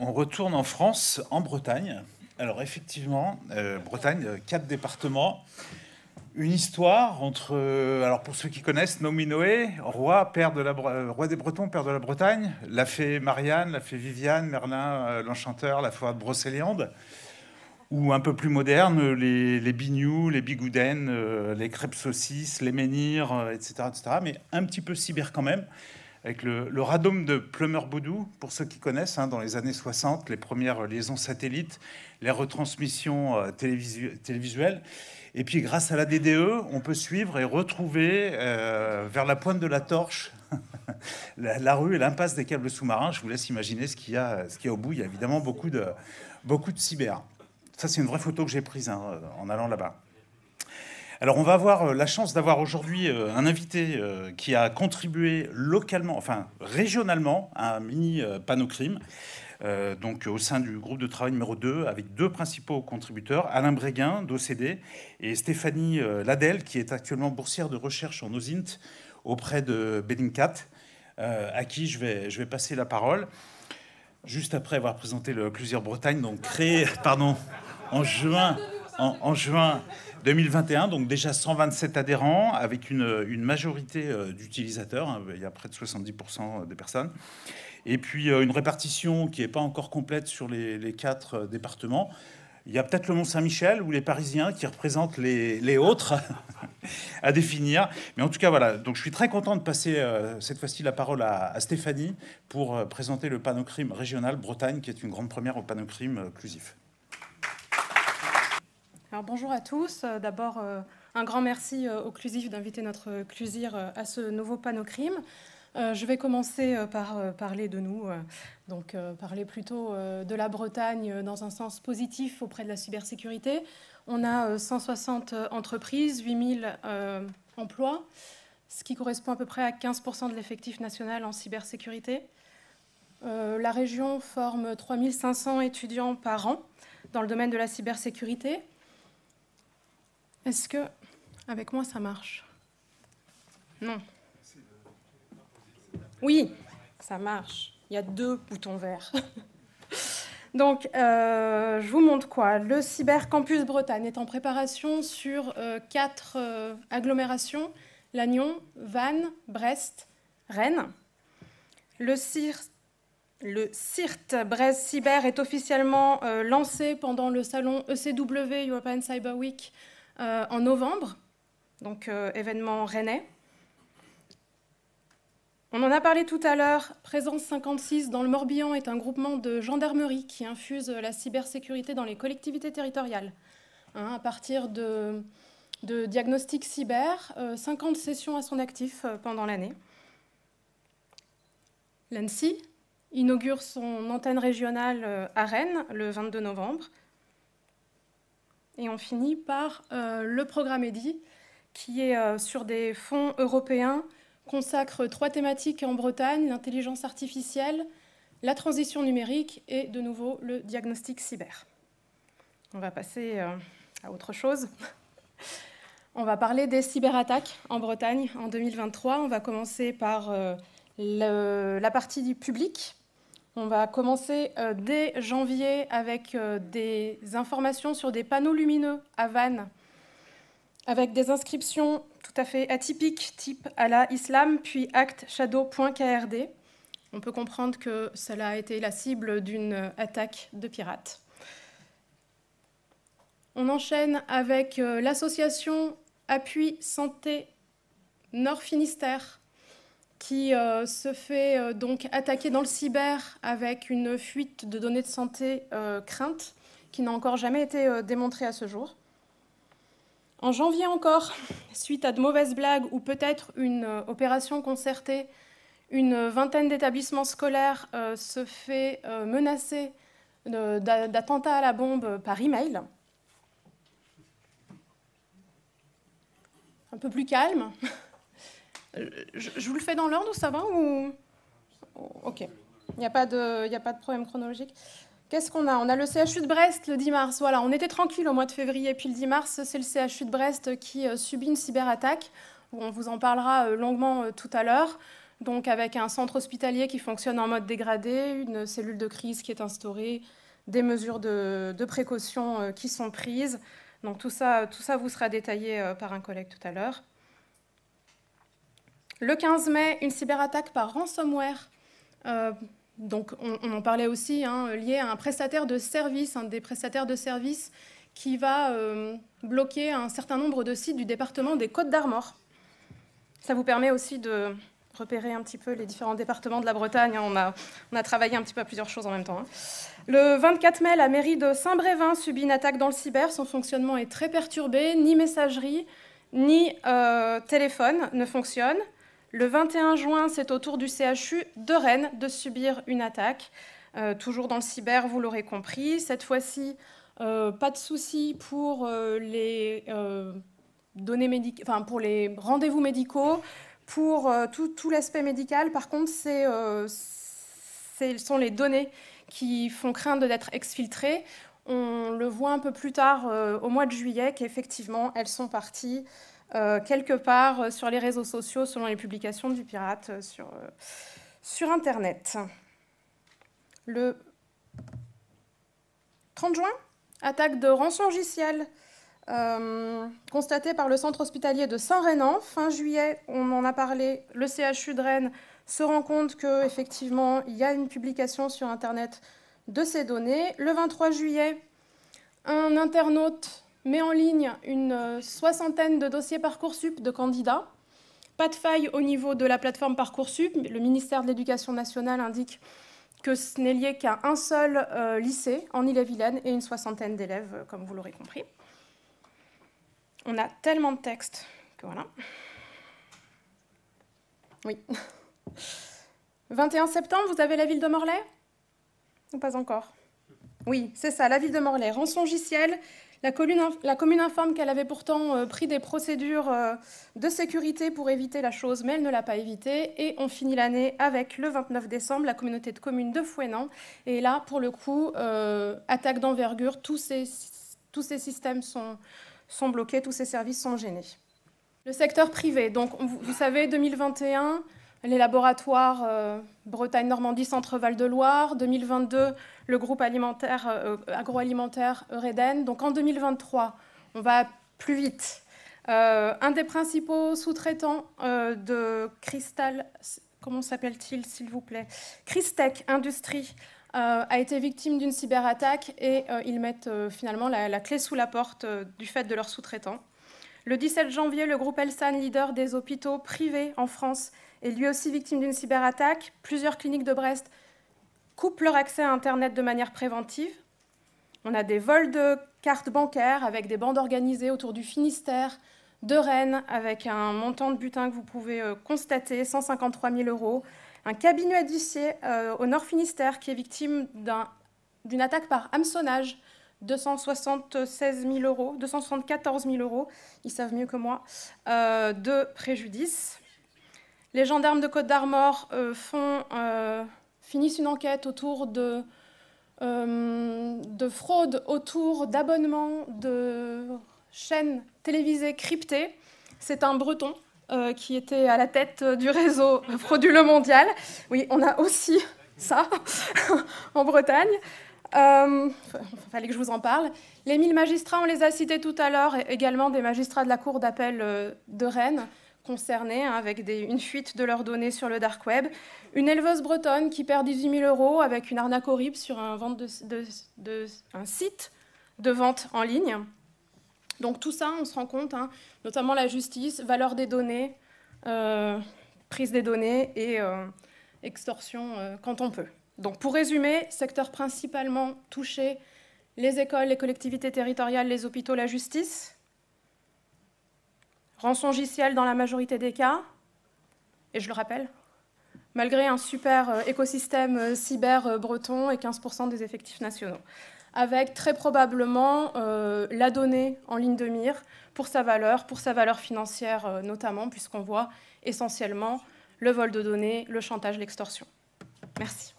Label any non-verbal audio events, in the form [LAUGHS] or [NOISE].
On retourne en France, en Bretagne. Alors effectivement, euh, Bretagne, euh, quatre départements, une histoire entre, euh, alors pour ceux qui connaissent, Nominoé, roi, père de la, roi des Bretons, père de la Bretagne, la fée Marianne, la fée Viviane, Merlin, l'enchanteur, la foi de Brocéliande, ou un peu plus moderne, les, les les bigoudens, les crêpes saucisses, les menhirs, etc., etc., mais un petit peu cyber quand même avec le, le radome de Plumeur-Baudou, pour ceux qui connaissent, hein, dans les années 60, les premières liaisons satellites, les retransmissions euh, télévisuelles. Et puis, grâce à la DDE, on peut suivre et retrouver euh, vers la pointe de la torche [LAUGHS] la, rue et l'impasse des câbles sous-marins. Je vous laisse imaginer ce qu'il y, a, y a au bout. Il y a évidemment beaucoup de, beaucoup de cyber. Ça, c'est une vraie photo que j'ai prise hein, en allant là-bas. Alors on va avoir euh, la chance d'avoir aujourd'hui euh, un invité euh, qui a contribué localement, enfin régionalement, à un mini panneau crime. donc au sein du groupe de travail numéro 2, avec deux principaux contributeurs, Alain Bréguin d'OCD et Stéphanie Ladel, qui est actuellement boursière de recherche en OSINT auprès de Bellingcat, à qui je vais, je vais passer la parole. Juste après avoir présenté le Plusieurs Bretagne, donc créé pardon, en juin, en juin 2021, donc déjà 127 adhérents avec une, majorité euh, d'utilisateurs, hein, il y a près de 70% des personnes, et puis euh, une répartition qui n'est pas encore complète sur les, quatre euh, départements. Il y a peut-être le Mont-Saint-Michel ou les Parisiens qui représentent les, autres [LAUGHS] à définir. Mais en tout cas, voilà. Donc, je suis très content de passer cette fois-ci la parole à, Stéphanie pour présenter le panocrime régional Bretagne, qui est une grande première au panocrime bonjour à tous. Euh, d'abord, euh, un grand merci euh, au Clusif d'inviter notre Clusir à ce nouveau panneau crime. je vais commencer par parler de nous, donc parler plutôt de la Bretagne dans un sens positif auprès de la cybersécurité. On a 160 entreprises, 8000 emplois, ce qui correspond à peu près à 15% de l'effectif national en cybersécurité. la région forme 3500 étudiants par an dans le domaine de la cybersécurité. Est-ce que avec moi ça marche? Non. Oui, ça marche. Il y a deux boutons verts. [LAUGHS] Donc, euh, je vous montre quoi? Le Cyber Campus Bretagne est en préparation sur euh, quatre euh, agglomérations Lannion, Vannes, Brest, Rennes. Le CIRT, le CIRT Brest Cyber est officiellement lancé pendant le salon ECW European Cyber Week en novembre, donc euh, événement rennais. On en a parlé tout à l'heure. Présence 56 dans le Morbihan est un groupement de gendarmerie qui infuse la cybersécurité dans les collectivités territoriales. Hein, à partir de, de diagnostics cyber, 50 euh, sessions à son actif pendant l'année. L'ANSI inaugure son antenne régionale à Rennes le 22 novembre. Et on finit par euh, le programme EDI, qui est euh, sur des fonds européens, consacre trois thématiques en Bretagne, l'intelligence artificielle, la transition numérique et de nouveau le diagnostic cyber. On va passer euh, à autre chose. On va parler des cyberattaques en Bretagne en 2023. On va commencer par la partie du public. On va commencer euh, dès janvier avec euh, des informations sur des panneaux lumineux à Vannes, avec des inscriptions tout à fait atypiques, type Allah Islam, puis acte shadow.krd. On peut comprendre que cela a été la cible d'une attaque de pirates. On enchaîne avec euh, l'association Appui Santé Nord Finistère qui euh, se fait euh, donc attaquer dans le cyber avec une fuite de données de santé euh, crainte qui n'a encore jamais été démontrée à ce jour. En janvier encore, [LAUGHS] suite à de mauvaises blagues ou peut-être une opération concertée, une vingtaine d'établissements scolaires se fait menacer d'attentats à la bombe par email. Un peu plus calme, [LAUGHS] je, vous le fais dans l'ordre, ça va ou... Ok, il n'y a, pas de, de problème chronologique. Qu'est-ce qu'on a? On a le CHU de Brest le 10 mars. Voilà, on était tranquille au mois de février, puis le 10 mars, c'est le CHU de Brest qui euh, subit une cyberattaque. On vous en parlera longuement tout à l'heure. Donc avec un centre hospitalier qui fonctionne en mode dégradé, une cellule de crise qui est instaurée, des mesures de, précaution qui sont prises. Donc tout ça, tout ça vous sera détaillé par un collègue tout à l'heure. Le 15 mai, une cyberattaque par ransomware. Euh, donc on, en parlait aussi, hein, lié à un prestataire de service, un des prestataires de services qui va euh, bloquer un certain nombre de sites du département des Côtes d'Armor. Ça vous permet aussi de repérer un petit peu les différents départements de la Bretagne. On a, on a travaillé un petit peu à plusieurs choses en même temps. Hein. Le 24 mai, la mairie de Saint-Brévin subit une attaque dans le cyber. Son fonctionnement est très perturbé. Ni messagerie, ni euh, téléphone ne fonctionnent. Le 21 juin, c'est au tour du CHU de Rennes de subir une attaque. Euh, toujours dans le cyber, vous l'aurez compris. Cette fois-ci, euh, pas de souci pour euh, les enfin, pour les rendez-vous médicaux, pour tout, l'aspect médical. Par contre, ce sont les données qui font craindre d'être exfiltrées. On le voit un peu plus tard, au mois de juillet, qu'effectivement, elles sont parties quelque part euh, sur les réseaux sociaux selon les publications du pirate euh, sur, sur Internet. Le 30 juin, attaque de rançongiciel constatée par le centre hospitalier de Saint-Rénan. Fin juillet, on en a parlé, le CHU de Rennes se rend compte qu'effectivement, il y a une publication sur Internet de ces données. Le 23 juillet, un internaute met en ligne une euh, soixantaine de dossiers Parcoursup de candidats. Pas de faille au niveau de la plateforme Parcoursup. Le ministère de l'Éducation nationale indique que ce n'est lié qu'à un seul euh, lycée en Ille-et-Vilaine et une soixantaine d'élèves, euh, comme vous l'aurez compris. On a tellement de textes que voilà. Oui. [LAUGHS] 21 septembre, vous avez la ville de Morlaix? Ou pas encore Oui, c'est ça, la ville de Morlaix. Rançongiciel la commune, informe qu'elle avait pourtant euh, pris des procédures euh, de sécurité pour éviter la chose, mais elle ne l'a pas évité. Et on finit l'année avec le 29 décembre, la communauté de communes de Fouenan. Et là, pour le coup, euh, attaque d'envergure, tous ces, systèmes sont, sont bloqués, tous ces services sont gênés. Le secteur privé, donc vous savez, 2021, les laboratoires euh, Bretagne-Normandie Centre-Val de Loire, 2022 le groupe euh, agroalimentaire Eureden. Donc en 2023, on va plus vite. Euh, un des principaux sous-traitants de Cristal, comment s'appelle-t-il s'il vous plaît? Christec Industrie a été victime d'une cyberattaque et ils mettent finalement la, la, clé sous la porte du fait de leur sous-traitant. Le 17 janvier, le groupe Elsan, leader des hôpitaux privés en France, est lui aussi victime d'une cyberattaque. Plusieurs cliniques de Brest coupent leur accès à Internet de manière préventive. On a des vols de cartes bancaires avec des bandes organisées autour du Finistère, de Rennes, avec un montant de butin que vous pouvez euh, constater, 153 000 euros. Un cabinet d'huissier euh, au Nord Finistère qui est victime d'une attaque par hameçonnage, 276 000 euros, 274 000 euros, ils savent mieux que moi, euh, de préjudice. Les gendarmes de Côte d'Armor euh, euh, finissent une enquête autour de, euh, de fraude, autour d'abonnements de chaînes télévisées cryptées. C'est un breton qui était à la tête du réseau frauduleux mondial. Oui, on a aussi ça [LAUGHS] en Bretagne. Il fallait que je vous en parle. Les 1000 magistrats, on les a cités tout à l'heure, également des magistrats de la Cour d'appel de Rennes concernés hein, avec une fuite de leurs données sur le dark web. Une éleveuse bretonne qui perd 18 000 euros avec une arnaque horrible sur un, site de vente en ligne. Donc tout ça, on se rend compte, hein, notamment la justice, valeur des données, euh, prise des données et euh, extorsion euh, quand on peut. Donc pour résumer, secteur principalement touché, les écoles, les collectivités territoriales, les hôpitaux, la justice rançongiciel dans la majorité des cas, et je le rappelle, malgré un super euh, écosystème euh, cyber euh, breton et 15% des effectifs nationaux, avec très probablement la donnée en ligne de mire pour sa valeur, pour sa valeur financière notamment, puisqu'on voit essentiellement le vol de données, le chantage, l'extorsion. Merci.